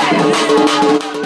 అరే